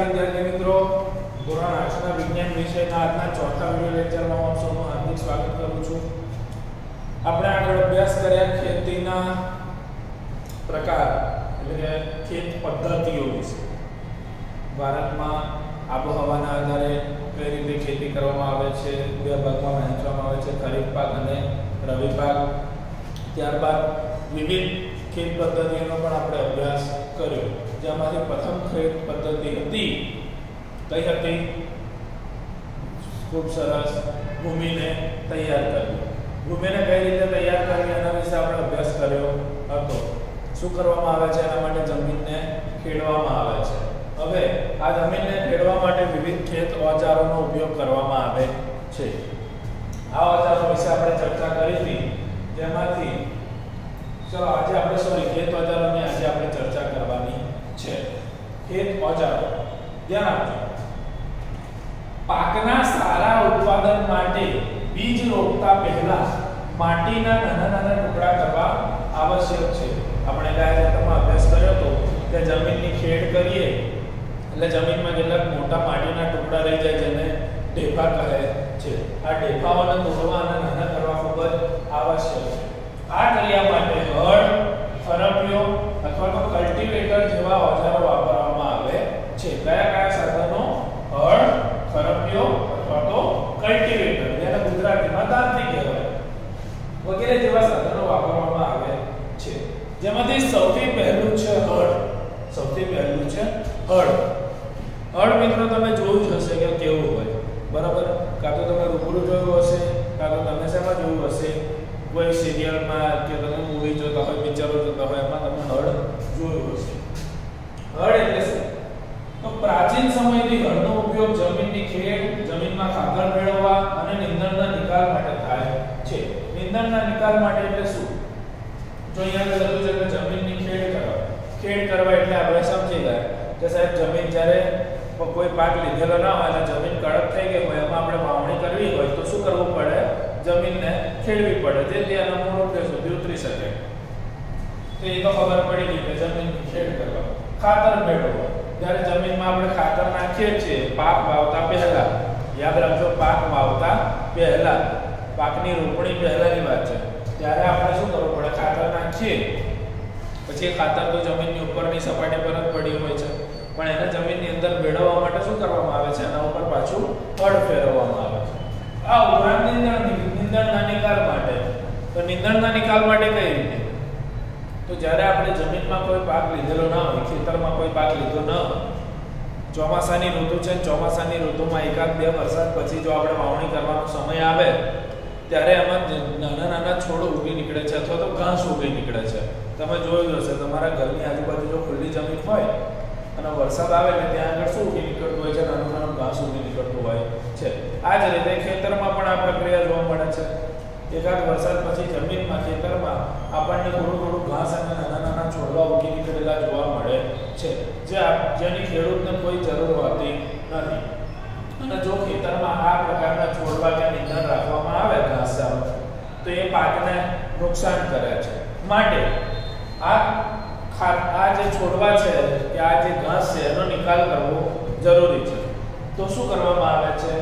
વિદ્યાર્થી મિત્રો. ધોરણ આઠના વિજ્ઞાન વિષયના આજના ચોથા વીડિયો લેક્ચરમાં હું સૌનું હાર્દિક સ્વાગત કરું છું. આપણે આગળ અભ્યાસ કર્યા ખેતીના પ્રકાર, એટલે કે ખેત પદ્ધતિઓ વિશે. ભારતમાં આબોહવાના આધારે કઈ રીતે ખેતી કરવામાં આવે છે બે ભાગમાં વહેંચવામાં આવે છે, ખરીફ પાક અને રવિ પાક. ત્યારબાદ વિવિધ ખેત પદ્ધતિઓનો પણ આપણે અભ્યાસ કર્યો. જેમાંથી પ્રથમ ખેત પદ્ધતિ હતી, કઈ હતી? ખૂબ સરસ ભૂમિને તૈયાર કરવી. ભૂમિને કઈ રીતે તૈયાર કરવી એના વિશે આપણે અભ્યાસ કર્યો હતો. શું કરવામાં આવે છે? એના માટે જમીનને ખેડવામાં આવે છે. હવે આ જમીનને ખેડવા માટે વિવિધ ખેત ઓજારોનો ઉપયોગ કરવામાં આવે છે. આ ઓજારો વિશે આપણે ચર્ચા કરી હતી. જેમાંથી ચલો, આજે આપણે સોરી ખેત ઓજારોની આજે આપણે ચર્ચા ખેત ઓજારો ધ્યાન આપજો પાકના સારા ઉત્પાદન માટે બીજ રોપતા પહેલા માટીના નાના નાના ટુકડા કરવા આવશ્યક છે. આપણે ગયા અભ્યાસ કર્યો હતો કે જમીનની ખેડ કરીએ, એટલે જમીનમાં કેટલાક મોટા માટીના ટુકડા રહી જાય જેને ઢેફા કહે છે. આ ઢેફાઓને તોડવા અને નાના કરવા ખૂબ જ આવશ્યક છે. આ ક્રિયા માટે હળ ફરપિયો અથવા તો કલ્ટીવેટર જેવા ઓજારો વાપરવામાં આવે છે કયા કયા સાધનો હળ ફરપિયો અથવા તો કલ્ટીવેટર જેને ગુજરાતીમાં દાંતી કહેવાય વગેરે જેવા સાધનો વાપરવામાં આવે છે જેમાંથી સૌથી પહેલું છે હળ સૌથી પહેલું છે હળ. હળ મિત્રો તમે જોયું જ હશે કે કેવું હોય. બરાબર? કાં તો તમે રૂબરૂ જોયું હશે, કાં તો તમે શેમાં જોયું હશે? કોઈ સિરિયલમાં કે તમે મૂવી જોતા હોય પિક્ચરો જોતા હોય, એમાં તમે હળ જોયું હશે. હળ એટલે તો પ્રાચીન સમયથી હળનો ઉપયોગ જમીનની ખેડ, જમીનમાં ખાતર મેળવવા અને નિંદણના નિકાલ માટે થાય છે. નિંદણના નિકાલ માટે એટલે શું? જો અહીંયા લખ્યું છે કે જમીનની ખેડ કરવા ખેડ કરવા એટલે આપણે સમજી ગયા. કે સાહેબ, જમીન જ્યારે કોઈ પાક લીધેલો ના હોય અને જમીન કડક થઈ ગઈ હોય, એમાં આપણે વાવણી કરવી હોય, તો શું કરવું પડે? જમીનને ખેડવી પડે. જેથી એના મૂળ કે સુધી ઉતરી શકે. તો એ તો ખબર પડી ગઈ કે જમીન ખેડ કરવા. ખાતર મેળવવા. જ્યારે જમીનમાં આપણે ખાતર નાખીએ છીએ, પાક વાવતા પહેલા. યાદ રાખજો, પાક વાવતા પહેલા. પાકની રોપણી પહેલાની વાત છે ત્યારે આપણે શું કરવું પડે ખાતર નાખીએ પછી ખાતર તો જમીનની ઉપરની સપાટી પર જ પડી હોય છે. પણ એને જમીનની અંદર ભેળવવા માટે શું કરવામાં આવે છે? એના ઉપર પાછું હળ ફેરવવામાં આવે છે. આ ઉપરાંત નિંદણ નિંદણના નિકાલ માટે. તો નિંદણના નિકાલ માટે કઈ રીતે? તો જ્યારે આપણે જમીનમાં કોઈ પાક લીધેલો ના હોય, ખેતરમાં કોઈ પાક લીધો ન હોય, ચોમાસાની ઋતુ છે, ચોમાસાની ઋતુમાં એકાદ બે વરસાદ પછી જો આપણે વાવણી કરવાનો સમય આવે, ત્યારે એમાં નાના નાના છોડ ઉગી નીકળે છે અથવા તો ઘાસ ઉગી નીકળે છે. તમે જોયું હશે, તમારા ઘરની આજુબાજુ જો ખુલ્લી જમીન હોય અને વરસાદ આવે ને ત્યાં આગળ શું ઉગી નીકળતું હોય છે? નાનું નાનું ઘાસ ઉગી નીકળતું હોય છે. આ જ રીતે ખેતરમાં પણ આ પ્રક્રિયા જોવા મળે છે. એકાદ વરસાદ પછી જમીનમાં, ખેતરમાં આપણને થોડું થોડું ઘાસ અને નાના નાના છોડવા ઉગી નીકળેલા જોવા મળે છે, જે જેની ખેડૂતને કોઈ જરૂર હોતી નથી. અને જો ખેતરમાં આ પ્રકારના છોડવા કે નિંદણ રાખવામાં આવે ઘાસ તો એ પાકને નુકસાન કરે છે. માટે આ આ જે છોડવા છે કે આ જે ઘાસ છે, એનો નિકાલ કરવો જરૂરી છે. તો શું કરવામાં આવે છે?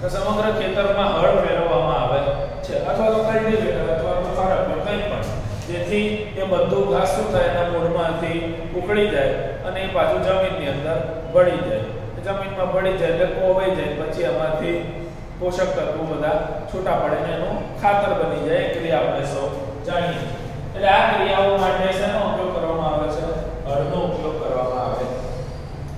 કે સમગ્ર ખેતરમાં હળ ફેરવવામાં આવે છે. અથવા તો કલ્ટીવેટર અથવા તો ફરક કંઈ પણ. જેથી એ બધું ઘાસ શું થાય, એના મૂળમાંથી ઉકળી જાય અને એ પાછું જમીનની અંદર ભળી જાય. જમીનમાં ભળી જાય એટલે કોવાઈ જાય, પછી એમાંથી પોષક તત્વો બધા છૂટા પડે ને એનું ખાતર બની જાય, એ ક્રિયા આપણે સૌ જાણીએ એટલે આ ક્રિયાઓ માટે શેનો ઉપયોગ કરવામાં આવે છે? હળનો ઉપયોગ કરવામાં આવે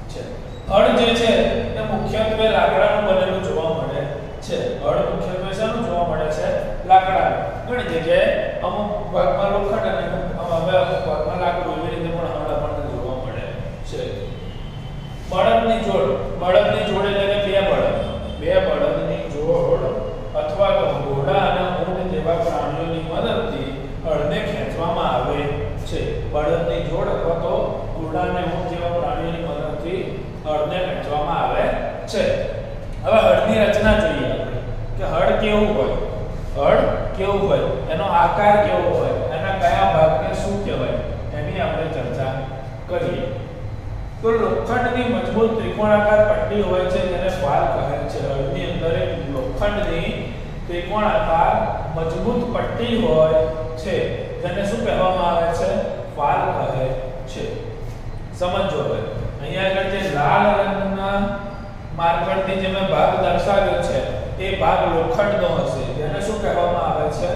છે. હળ જે છે, એ મુખ્યત્વે લાકડાનું બનેલું જોવા મળે છે. હળ મુખ્યત્વે શેનું જોવા મળે છે? લાકડાનું. ઘણી જગ્યાએ અમુક ભાગમાં લોખંડ અને હવે અમુક ભાગમાં લાકડું એવી રીતે પણ હળ આપણને જોવા મળે છે બળદની જોડ બળદની જોડ એટલે કે બે બળદ બે બળદની જોડ અથવા તો ઘોડા અને ઊંટ જેવા પ્રાણીઓની મદદથી હળને ખેંચવામાં આવે છે બળદની જોડ અથવા તો ઘોડા અને ઊંટ જેવા પ્રાણીઓની મદદથી હળને ખેંચવામાં આવે છે. હવે હળની રચના જોઈએ કે હળ કેવું હોય? હળ કેવું હોય? એનો આકાર કેવો હોય? એના કયા ભાગને શું કહેવાય? એની આપણે ચર્ચા કરીએ. તો લોખંડની મજબૂત ત્રિકોણાકાર પટ્ટી હોય છે, જેને ફાલ કહે છે. હળની અંદર એક લોખંડની ત્રિકોણાકાર મજબૂત પટ્ટી હોય છે, જેને શું કહેવામાં આવે છે? ફાલ કહે છે. સમજો હવે. અહીંયા આગળ જે લાલ રંગના માર્કરથી જે મેં ભાગ દર્શાવ્યો છે, એ ભાગ લોખંડનો હશે. એને શું કહેવામાં આવે છે?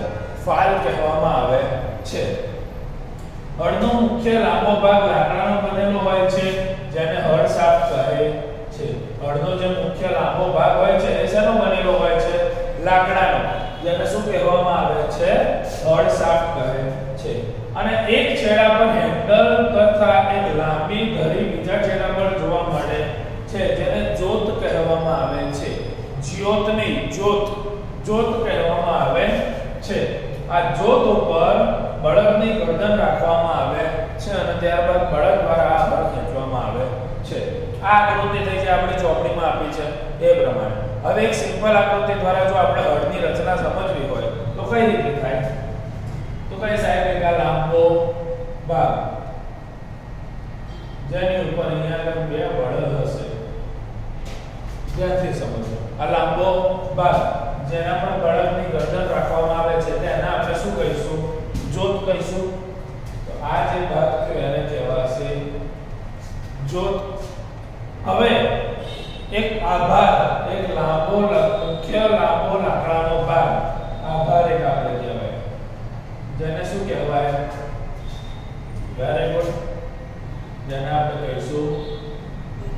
ફાલ કહેવામાં આવે છે. હળનો મુખ્ય લાંબો ભાગ લાકડાનો બનેલો હોય છે, જેને હળ શાફ્ટ કહે છે. હળનો જે મુખ્ય લાંબો ભાગ હોય છે, એ શેનો બનેલો હોય છે? લાકડાનો. જેને શું કહેવામાં આવે છે? હળ સાફ કહે છે. અને એક છેડા પર હેન્ડલ તથા એક લાંબી ધરી બીજા છેડા પર જોવા મળે છે, જેને જોત કહેવામાં આવે છે. જ્યોત જોત જોત કહેવામાં આવે છે. આ જ્યોત ઉપર બળદની ગરદન રાખવામાં આવે છે અને ત્યારબાદ બળદ દ્વારા આ બળ ખેંચવામાં આવે છે. આ આકૃતિ થઈ છે આપણે ચોપડીમાં આપી છે એ પ્રમાણે. હવે એક સિમ્પલ આકૃતિ દ્વારા જો આપણે હળની રચના સમજવી હોય, તો કઈ રીતે થાય? તો કઈ સાહેબ, એક આ લાંબો ભાગ. જેની ઉપર અહીંયા આગળ બે બળદ હશે ધ્યાનથી સમજો. આ લાંબો ભાગ જેના પર બળદની ગરદન રાખવામાં આવે છે તેને આપણે શું કહીશું? જોત કહીશું. તો આ જે ભાગ છે એને કહેવાશે જોત હવે એક આભાર એક લાંબો મુખ્ય લાંબો લાકડાનો ભાગ આભાર એક આપણે કહેવાય જેને શું કહેવાય વેરી ગુડ જેને આપણે કહીશું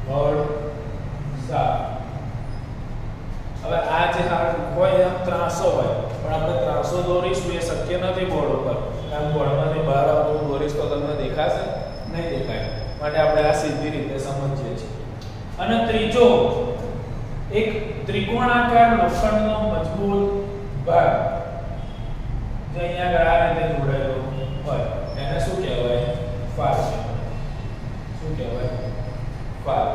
હળ સાફ હવે આ જે હોય એમ ત્રાસો હોય પણ દોરીશું શક્ય નથી બોર્ડ ઉપર. કારણ બોર્ડમાંથી બહાર આવતું દોરીશ તો તમને દેખાશે, નહીં દેખાય. માટે આપણે આ સીધી રીતે સમજીએ છીએ. અને ત્રીજો, એક ત્રિકોણાકાર લોખંડનો મજબૂત ભાગ, જે અહીંયા આગળ આ રીતે જોડાયેલો હોય. એને શું કહેવાય? ફાર શું કહેવાય? ફાર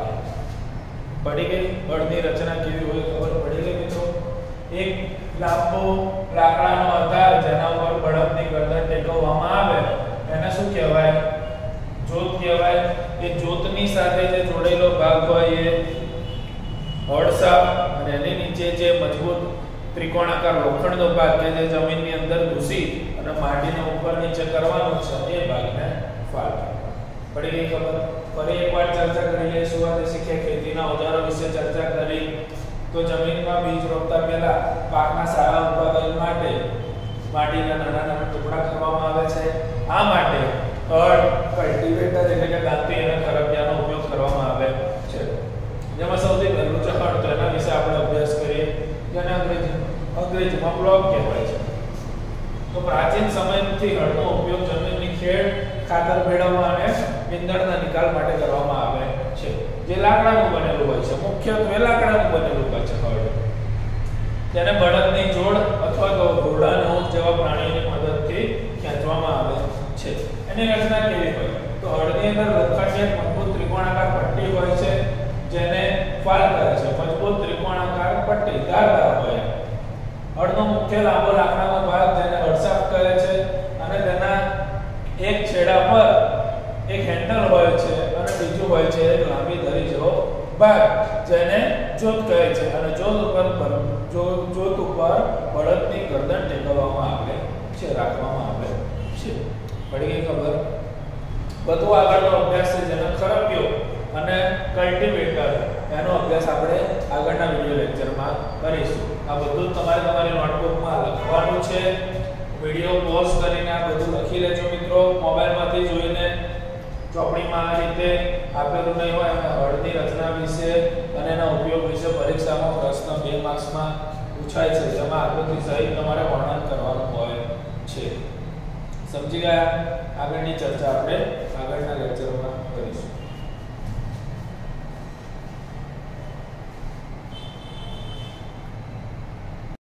પડી ગઈ? બળની રચના કેવી હોય ખબર? પડી ગઈ મિત્રો? એક લાંબો લાકડાનો આધાર જેના ઉપર બળદની ગરદન ટેકવવામાં આવે એને શું કહેવાય જોત કહેવાય એ જોતની સાથે જે જોડેલો ભાગ હોય એ હોડસા અને એની નીચે જે મજબૂત ત્રિકોણાકાર લોખંડનો ભાગ કે જે જમીનની અંદર ઘૂસી અને માટીને ઉપર નીચે કરવાનો છે, એ ભાગને ફાળ પડી ગઈ ખબર, ફરી એકવાર ચર્ચા કરી લઈશું આજે શીખ્યા ખેતીના ઓજારો વિશે ચર્ચા કરી. તો જમીનમાં બીજ રોપતા પહેલા પાકના સારા ઉત્પાદન માટે માટીના નાના નાના ટુકડા કરવામાં આવે છે. આ માટે હળ, કલ્ટિવેટર એટલે કે દાંતી અને ખરપિયાનો ઉપયોગ કરવામાં આવે છે જેમાં સૌથી પહેલું છે હળ તો એના વિશે આપણે અભ્યાસ કરીએ જેને અંગ્રેજી અંગ્રેજીમાં બ્લોક કહેવાય છે. તો પ્રાચીન સમયથી હળનો ઉપયોગ જમીનની ખેડ ખાતર મેળવવા અને ઈંધણના નિકાલ માટે કરવામાં આવે છે. જે લાકડાનું બનેલું હોય છે, મુખ્યત્વે લાકડાનું બનેલું હોય છે હળ. તેને બળદની જોડ અથવા તો ઘોડાનો નો જેવા પ્રાણીઓની મદદથી ખેંચવામાં આવે છે એની રચના કેવી હોય તો હળની અંદર લોખંડની એક મજબૂત ત્રિકોણાકાર પટ્ટી હોય છે જેને ફાલ કહે છે મજબૂત ત્રિકોણાકાર પટ્ટી ધારદાર હોય હળનો મુખ્ય લાંબો લાકડાનો ભાગ જેને હળસાફ કહે છે અને તેના એક છેડા પર એક હેન્ડલ હોય છે અને બીજું હોય છે, એક લાંબી ધરી જેવો. ભાગ જેને જોત કહે છે અને જોત ઉપર જોત ઉપર બળદની ગરદન ટેકવવામાં આવે છે, રાખવામાં આવે છે. પડી ગઈ ખબર? બધું આગળનો અભ્યાસ છે, જેને ખરપ્યો અને કલ્ટિવેટર એનો અભ્યાસ આપણે આગળના વિડિયો લેક્ચરમાં કરીશું. આ બધું તમારે તમારી નોટબુકમાં લખવાનું છે. વિડિયો પોઝ કરીને આ બધું લખી લેજો મિત્રો. મોબાઈલમાંથી જોઈને ચોપડીમાં આ રીતે આપેલું નહીં હોય અને હળની રચના વિશે અને એના ઉપયોગ વિશે પરીક્ષામાં પ્રશ્ન બે માર્ક્સમાં પૂછાય છે, જેમાં આકૃતિ સહિત તમારે વર્ણન કરવાનું હોય છે. સમજી ગયા? આગળની ચર્ચા આપણે આગળના લેક્ચર